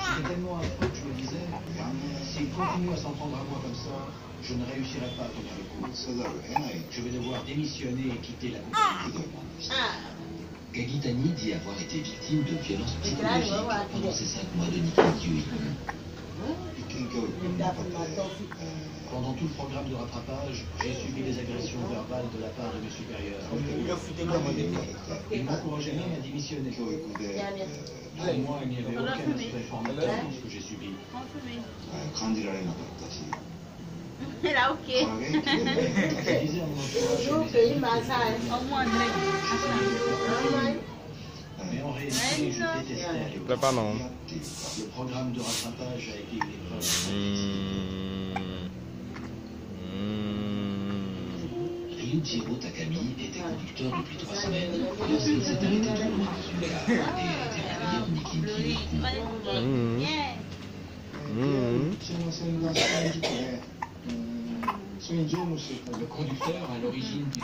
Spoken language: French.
C'était tellement affreux que je me disais, s'il continue à s'en prendre à moi comme ça, je ne réussirai pas à tenir le coup. Je vais devoir démissionner et quitter la compagnie. Gagitani dit avoir été victime de violences psychologiques pendant ces cinq mois de Nikki pendant tout le programme de rattrapage, j'ai subi des agressions verbales de la part de mes supérieurs. Ils m'encourageaient même à démissionner. Euh, pour moi, il n'y avait aucun aspect formateur dans ce que j'ai subi. Là, ok. Ah, Mais en réalité, je détestais Le programme de rattrapage a été. Yujiro Takami était conducteur depuis trois semaines lorsqu'il s'est arrêté tout le monde de Suga et a été rallié en équipe Kirikou. Mmh. Mmh. Le conducteur à l'origine du